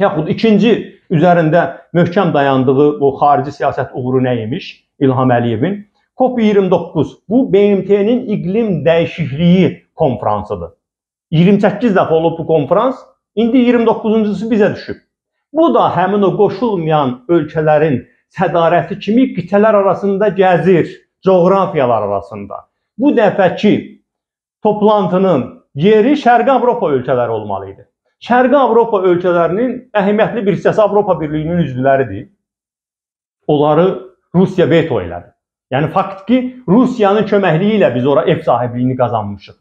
Yaxud ikinci üzərində möhkəm dayandığı bu xarici siyasət uğuru nə imiş İlham Əliyevin? COP29 bu BMT-nin iqlim dəyişikliyi konfransıdır. 28 dəfə olub bu konfrans, indi 29-uncusu bizə düşüb. Bu da həmin o qoşulmayan ölkələrin sədarəti kimi qitələr arasında gəzir, coğrafiyalar arasında. Bu dəfəki toplantının yeri Şərqi Avropa ölkələri olmalı idi. Şərqi Avropa ölkələrinin əhəmiyyətli bir hissəsi Avropa Birliyinin üzvləridir. Onları Rusiya veto elədi. Yəni faktiki Rusiyanın köməkliyi ilə biz ora ev sahibliyini qazanmışıq.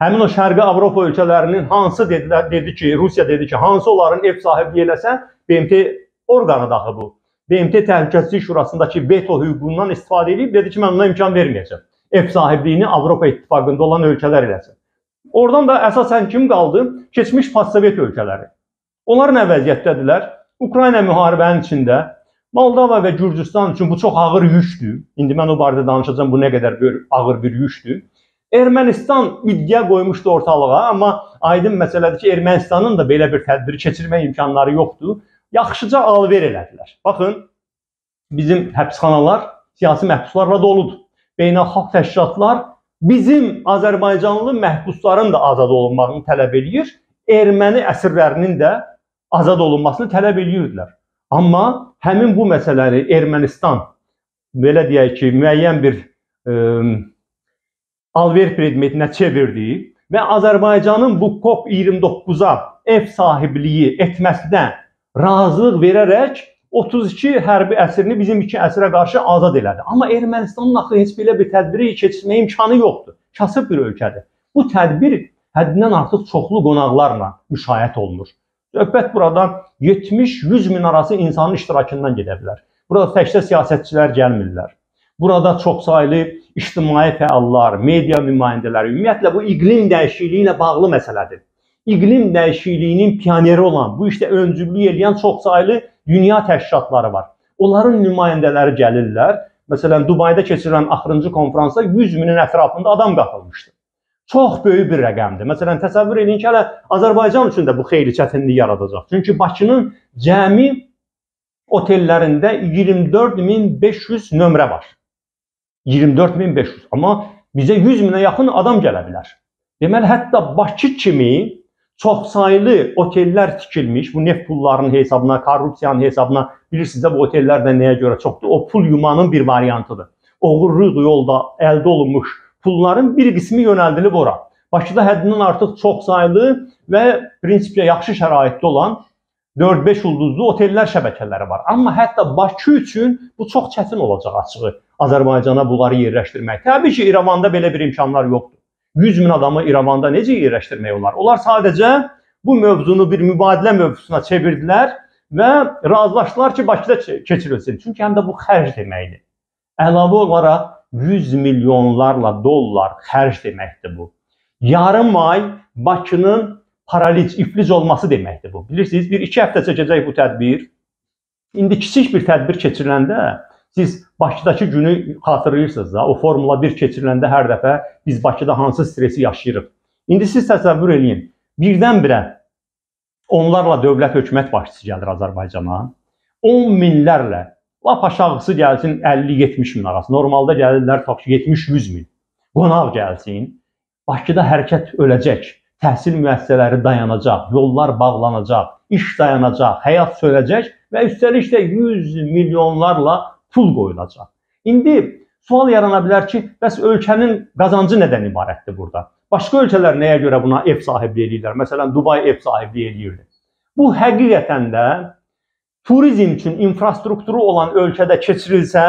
Həmin o Şərqi Avropa ölkələrinin hansı dedilər, dedi ki, Rusiya dedi ki, hansı onların ev sahibliyi eləsə, BMT orqanı daxı bu. BMT Təhlükəsizlik Şurasındakı veto hüququndan istifadə edib dedi ki, mən ona imkan verməyəcəm. Ev sahibliyini Avropa İttifaqında olan ölkələr eləsin. Oradan da əsasən kim qaldı? Keçmiş postsovet ölkələri. Onlar nə vəziyyətdədirlər? Ukrayna müharibənin içində Moldova və Gürcüstan üçün bu çox ağır yükdür. İndi mən o barədə danışacağam, bu nə qədər bir ağır bir yükdür. Ermənistan iddia qoymuşdu ortalığa, amma aydın məsələdir ki, Ermənistanın da belə bir tədbiri keçirmək imkanları yoxdur. Yaxşıca alver elədilər. Baxın, bizim həbsxanalar siyasi məhbuslarla doludur. Beynəlxalq təşkilatlar bizim Azərbaycanlı məhbusların da azad olunmağını tələb eləyir, erməni əsirlərinin də azad olunmasını tələb eləyirdilər. Amma həmin bu məsələni Ermənistan belə deyək ki, müəyyən bir ə, alver predmetinə çevirdi və Azərbaycanın bu COP29-a ev sahibliyi etməsinə razılıq verərək 32 hərbi əsrini bizim iki əsrə qarşı azad elədi. Amma Ermənistanın axı heç belə bir tədbiri keçirməyə imkanı yoxdur. Kasıb bir ölkədir. Bu tədbir həddindən artıq çoxlu qonaqlarla müşayiət olunur. Söhbət burada 70-100 min arası insanın iştirakından gedə bilər. Burada təkcə siyasətçilər gəlmirlər. Burada çoxsaylı ictimai fəallar, media nümayəndələri, ümumiyyətlə bu iqlim dəyişikliyi ilə bağlı məsələdir. İqlim dəyişikliyinin pioneri olan, bu işdə öncülük edən çoxsaylı dünya təşkilatları var. Onların nümayəndələri gəlirlər. Məsələn, Dubayda keçirilən axırıncı konfransa 100 minin ətrafında adam qatılmışdı. Çox böyük bir rəqəmdir. Məsələn, təsəvvür edin ki, hələ Azərbaycan üçün də bu xeyli çətinlik yaradacaq. Çünki Bakının cəmi otellərində 24500 nömrə var. 24500. Amma bizə 100 minə yaxın adam gələ bilər. Deməli, hətta Bakı kimi çoxsaylı otellər tikilmiş, bu neft pullarının hesabına, korrupsiyanın hesabına, bilirsiniz də bu otellər də nəyə görə çoxdur? O pul yumanın bir variantıdır. Oğurluq yolda əldə olunmuş pulların bir qismi yönəldilib ora. Bakıda həddindən artıq çoxsaylı və prinsipcə yaxşı şəraitdə olan 4-5 ulduzlu otellər şəbəkələri var. Amma hətta Bakı üçün bu çox çətin olacaq açığı Azərbaycana bunları yerləşdirmək. Təbii ki, İrəvanda belə bir imkanlar yoxdur. 100 min adamı İrəvanda necə yerləşdirmək olar? Onlar sadəcə bu mövzunu bir mübadilə mövzusuna çevirdilər və razılaşdılar ki, Bakıda keçirilsin. Çünki həm də bu xərc deməkdir. Əlavə olaraq 100 milyonlarla dollar xərc deməkdir bu. Yarım ay Bakının paraliz, iflic olması deməkdir bu. Bilirsiniz, bir iki həftə çəkəcək bu tədbir. İndi kiçik bir tədbir keçiriləndə Siz Bakıdakı günü xatırlayırsınız da, o Formula 1 keçiriləndə hər dəfə biz Bakıda hansı stresi yaşayırıq. İndi siz təsəvvür eləyin. Birdən-birə onlarla dövlət hökumət başçısı gəlir Azərbaycana. 10 minlərlə, lap aşağısı gəlsin 50-70 min arası. Normalda gəlirlər tutaq 70-100 min. Qonaq gəlsin. Bakıda hərəkət öləcək. Təhsil müəssisələri dayanacaq, yollar bağlanacaq, iş dayanacaq, həyat sönəcək və üstəlik də 100 milyonlarla pul qoyulacaq. İndi sual yarana bilər ki, bəs ölkənin qazancı nədən ibarətdir burada? Başqa ölkələr nəyə görə buna ev sahibliyi eləyirlər? Məsələn, Dubay ev sahibliyi eləyirdi. Bu həqiqətən də turizm üçün infrastrukturu olan ölkədə keçirilsə,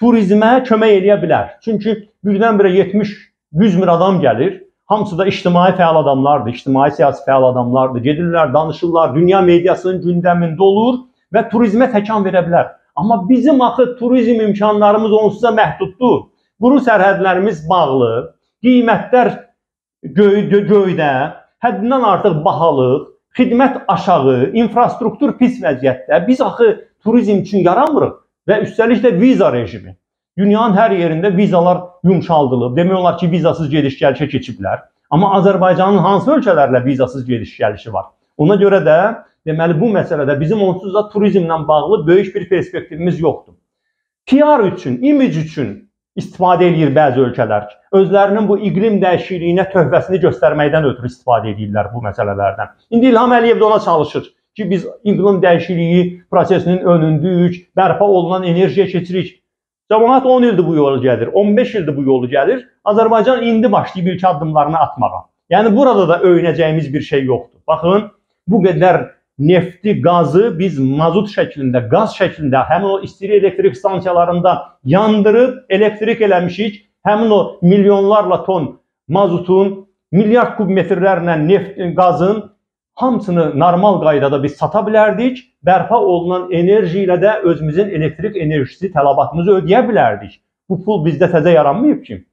turizmə kömək eləyə bilər. Çünki birdən-birə 70-100 min adam gəlir. Hamısı da ictimai fəal adamlardır, ictimai siyasi fəal adamlardır. Gedirlər, danışırlar, dünya mediasının gündəmində olur və turizmə təkan verə bilər. Amma bizim axı turizm imkanlarımız onsuzda məhduddur. Quru sərhədlərimiz bağlı, qiymətlər göy göydə, həddindən artıq bahalıq, xidmət aşağı, infrastruktur pis vəziyyətdə. Biz axı turizm üçün yaranmırıq və üstəlik də viza rejimi. Dünyanın hər yerində vizalar yumşaldılıb. Demək olar ki, vizasız gediş-gəlişə keçiblər. Amma Azərbaycanın hansı ölkələrlə vizasız gediş-gəlişi var? Ona görə də deməli bu məsələdə bizim onsuz da turizmlə bağlı böyük bir perspektivimiz yoxdur. PR üçün, image üçün istifadə edir bəzi ölkələr. Özlərinin bu iqlim dəyişikliyinə töhfəsini göstərməkdən ötürü istifadə edirlər bu məsələlərdən. İndi İlham Əliyev də ona çalışır ki, biz iqlim dəyişikliyi prosesinin önündəyik, bərpa olunan enerjiyə keçirik. Cəmaət 10 ildir bu yolu gəlir, 15 ildir bu yolu gəlir. Azərbaycan indi başlayıb ilk addımlarını atmağa. Yəni burada da öyünəcəyimiz bir şey yoxdur. Baxın, bu qədər nefti, qazı biz mazut şəklində, qaz şəklində həmin o istiri elektrik stansiyalarında yandırıb elektrik eləmişik. Həmin o milyonlarla ton mazutun, milyard kub metrlərlə neft, qazın hamısını normal qaydada biz sata bilərdik. Bərpa olunan enerji ilə də özümüzün elektrik enerjisi tələbatımızı ödəyə bilərdik. Bu pul bizdə təzə yaranmayıb ki.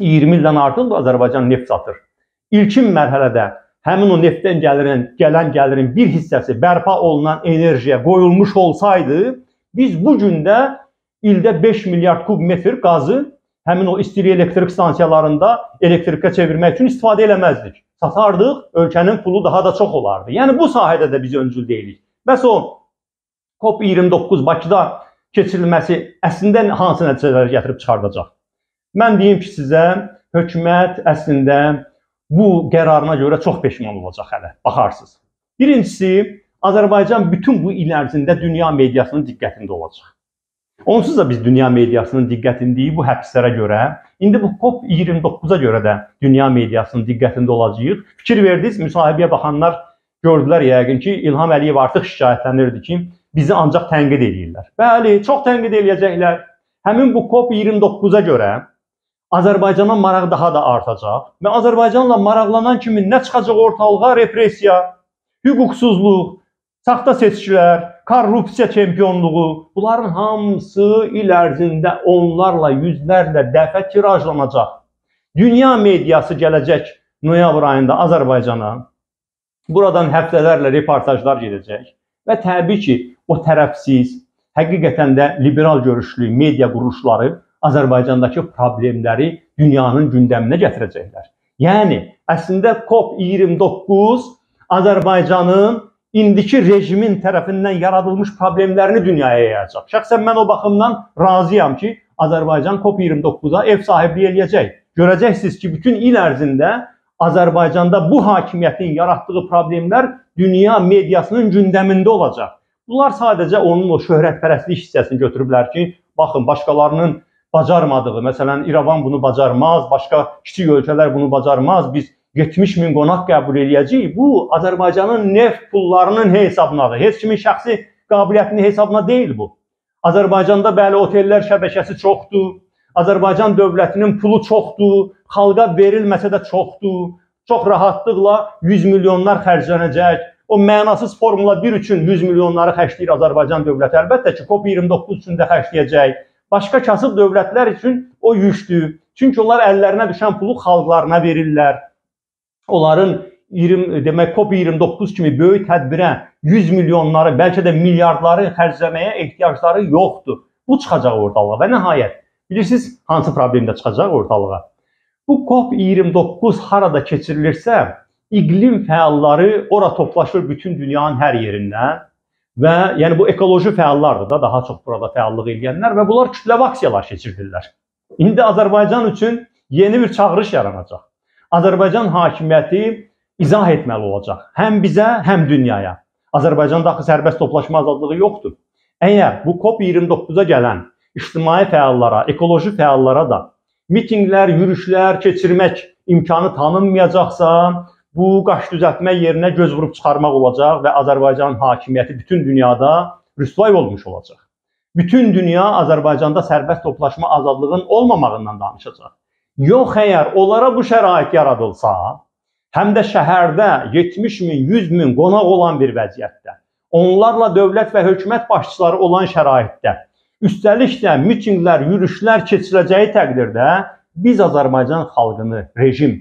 20 ildən artıq Azərbaycan neft satır. İlkin mərhələdə həmin o neftdən gəlirin, gələn gəlirin bir hissəsi bərpa olunan enerjiyə qoyulmuş olsaydı, biz bu gün də ildə 5 milyard kub metr qazı həmin o istili elektrik stansiyalarında elektrikə çevirmək üçün istifadə eləməzdik. Satardıq, ölkənin pulu daha da çox olardı. Yəni bu sahədə də biz öncül deyilik. Bəs o COP29 Bakıda keçirilməsi əslində hansı nəticələr gətirib çıxardacaq? Mən deyim ki, sizə hökumət əslində bu qərarına görə çox peşman olacaq hələ. Baxarsınız. Birincisi, Azərbaycan bütün bu il ərzində dünya mediasının diqqətində olacaq. Onsuz da biz dünya mediasının diqqətindəyi bu həbslərə görə, indi bu COP29-a görə də dünya mediasının diqqətində olacağıq. Fikir verdiniz, müsahibəyə baxanlar gördülər yəqin ki, İlham Əliyev artıq şikayətlənirdi ki, bizi ancaq tənqid edirlər. Bəli, çox tənqid eləyəcəklər. Həmin bu COP29-a görə Azərbaycana maraq daha da artacaq və Azərbaycanla maraqlanan kimi nə çıxacaq ortalığa? Repressiya, hüquqsuzluq, saxta seçkilər, korrupsiya çempionluğu, bunların hamısı il ərzində onlarla, yüzlərlə dəfə tirajlanacaq. Dünya mediası gələcək noyabr ayında Azərbaycana. Buradan həftələrlə reportajlar gedəcək və təbii ki, o tərəfsiz, həqiqətən də liberal görüşlü media quruluşları Azərbaycandakı problemləri dünyanın gündəminə gətirəcəklər. Yəni, əslində COP29 Azərbaycanın indiki rejimin tərəfindən yaradılmış problemlərini dünyaya yayacaq. Şəxsən mən o baxımdan razıyam ki, Azərbaycan COP29-a ev sahibliyi eləyəcək. Görəcəksiniz ki, bütün il ərzində Azərbaycanda bu hakimiyyətin yaratdığı problemlər dünya mediasının gündəmində olacaq. Bunlar sadəcə onun o şöhrətpərəstlik hissəsini götürüblər ki, baxın başqalarının bacarmadığı, məsələn İrəvan bunu bacarmaz, başqa kiçik ölkələr bunu bacarmaz. Biz 70 min qonaq qəbul eləyəcəyik. Bu Azərbaycanın neft pullarının hesabınadır. Heç kimin şəxsi qabiliyyətinin hesabına deyil bu. Azərbaycanda bəli otellər şəbəkəsi çoxdur. Azərbaycan dövlətinin pulu çoxdur. Xalqa verilməsə də çoxdur. Çox rahatlıqla 100 milyonlar xərclənəcək. O mənasız Formula 1 üçün 100 milyonları xərcləyir Azərbaycan dövləti. Əlbəttə ki, COP29 üçün də xərcləyəcək. Başqa kasıb dövlətlər üçün o yükdür. Çünki onlar əllərinə düşən pulu xalqlarına verirlər onların 20 demək COP29 kimi böyük tədbirə 100 milyonları, bəlkə də milyardları xərcləməyə ehtiyacları yoxdur. Bu çıxacaq ortalığa və nəhayət bilirsiniz hansı problemdə çıxacaq ortalığa? Bu COP29 harada keçirilirsə, iqlim fəalları ora toplaşır bütün dünyanın hər yerindən və yəni bu ekoloji fəallardır da daha çox burada fəallıq edənlər və bunlar kütləvi aksiyalar keçirdirlər. İndi Azərbaycan üçün yeni bir çağırış yaranacaq. Azərbaycan hakimiyyəti izah etməli olacaq. Həm bizə, həm dünyaya. Azərbaycanda axı sərbəst toplaşma azadlığı yoxdur. Əgər bu COP29-a gələn ictimai fəallara, ekoloji fəallara da mitinqlər, yürüşlər keçirmək imkanı tanınmayacaqsa, bu qaş düzəltmə yerinə göz vurub çıxarmaq olacaq və Azərbaycan hakimiyyəti bütün dünyada rüsvay olmuş olacaq. Bütün dünya Azərbaycanda sərbəst toplaşma azadlığının olmamağından danışacaq. Yox əgər onlara bu şərait yaradılsa, həm də şəhərdə 70 min, 100 min qonaq olan bir vəziyyətdə, onlarla dövlət və hökumət başçıları olan şəraitdə, üstəlik də mitinqlər, yürüşlər keçiriləcəyi təqdirdə biz Azərbaycan xalqını rejim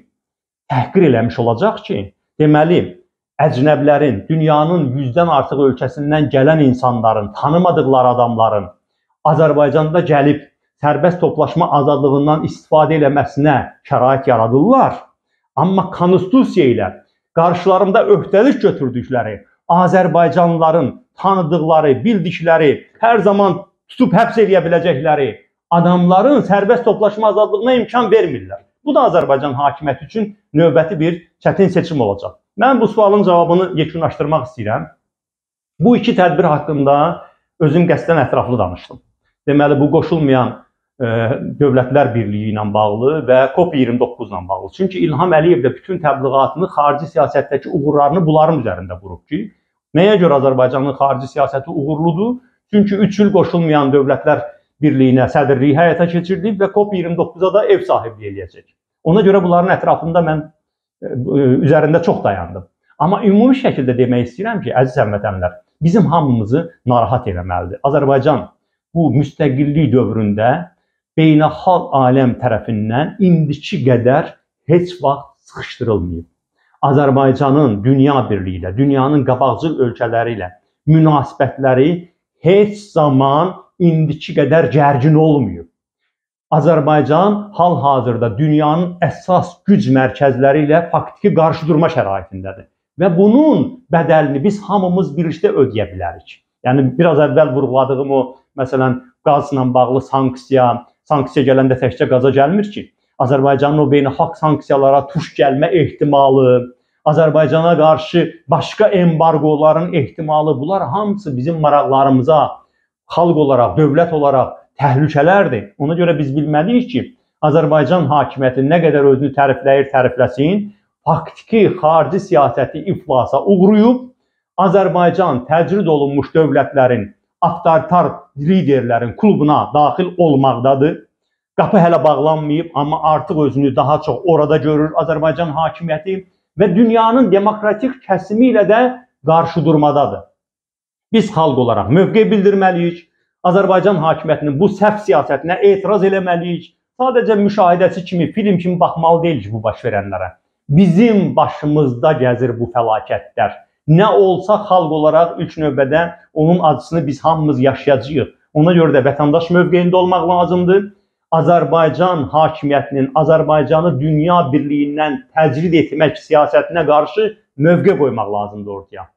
təhqir eləmiş olacaq ki, deməli, əcnəblərin, dünyanın 100-dən artıq ölkəsindən gələn insanların, tanımadıqları adamların Azərbaycanda gəlib sərbəst toplaşma azadlığından istifadə eləməsinə şərait yaradırlar. Amma konstitusiya ilə qarşılarında öhdəlik götürdükləri Azərbaycanlıların tanıdıqları, bildikləri, hər zaman tutub həbs eləyə biləcəkləri adamların sərbəst toplaşma azadlığına imkan vermirlər. Bu da Azərbaycan hakimiyyəti üçün növbəti bir çətin seçim olacaq. Mən bu sualın cavabını yekunlaşdırmaq istəyirəm. Bu iki tədbir haqqında özüm qəsdən ətraflı danışdım. Deməli bu qoşulmayan e, Dövlətlər Birliyi ilə bağlı və COP29 ilə bağlı. Çünki İlham Əliyev də bütün təbliğatını xarici siyasətdəki uğurlarını bunların üzərində qurub ki, nəyə görə Azərbaycanın xarici siyasəti uğurludur? Çünki 3 il qoşulmayan Dövlətlər Birliyinə sədrliyi həyata keçirdib və COP29-a da ev sahibliyi eləyəcək. Ona görə bunların ətrafında mən ə, e, üzərində çox dayandım. Amma ümumi şəkildə demək istəyirəm ki, əziz həmvətənlər, bizim hamımızı narahat eləməlidir. Azərbaycan bu müstəqillik dövründə beynəlxalq aləm tərəfindən indiki qədər heç vaxt sıxışdırılmayıb. Azərbaycanın dünya birliyi ilə, dünyanın qabaqcıl ölkələri ilə münasibətləri heç zaman indiki qədər gərgin olmayıb. Azərbaycan hal-hazırda dünyanın əsas güc mərkəzləri ilə faktiki qarşıdurma şəraitindədir və bunun bədəlini biz hamımız birlikdə ödəyə bilərik. Yəni biraz əvvəl vurğuladığım o məsələn qazla bağlı sanksiya, sanksiya gələndə təkcə qaza gəlmir ki, Azərbaycanın o beynəlxalq sanksiyalara tuş gəlmə ehtimalı, Azərbaycana qarşı başqa embargoların ehtimalı, bunlar hamısı bizim maraqlarımıza xalq olaraq, dövlət olaraq təhlükələrdir. Ona görə biz bilməliyik ki, Azərbaycan hakimiyyəti nə qədər özünü tərifləyir, tərifləsin, faktiki xarici siyasəti iflasa uğrayıb, Azərbaycan təcrid olunmuş dövlətlərin, avtoritar liderlərin klubuna daxil olmaqdadır. Qapı hələ bağlanmayıb, amma artıq özünü daha çox orada görür Azərbaycan hakimiyyəti və dünyanın demokratik kəsimi ilə də qarşıdurmadadır. Biz xalq olaraq mövqe bildirməliyik. Azərbaycan hakimiyyətinin bu səhv siyasətinə etiraz eləməliyik. Sadəcə müşahidəçi kimi, film kimi baxmalı deyilik bu baş verənlərə. Bizim başımızda gəzir bu fəlakətlər. Nə olsa xalq olaraq ilk növbədə onun acısını biz hamımız yaşayacağıq. Ona görə də vətəndaş mövqeyində olmaq lazımdır. Azərbaycan hakimiyyətinin Azərbaycanı dünya birliyindən təcrid etmək siyasətinə qarşı mövqe qoymaq lazımdır ortaya.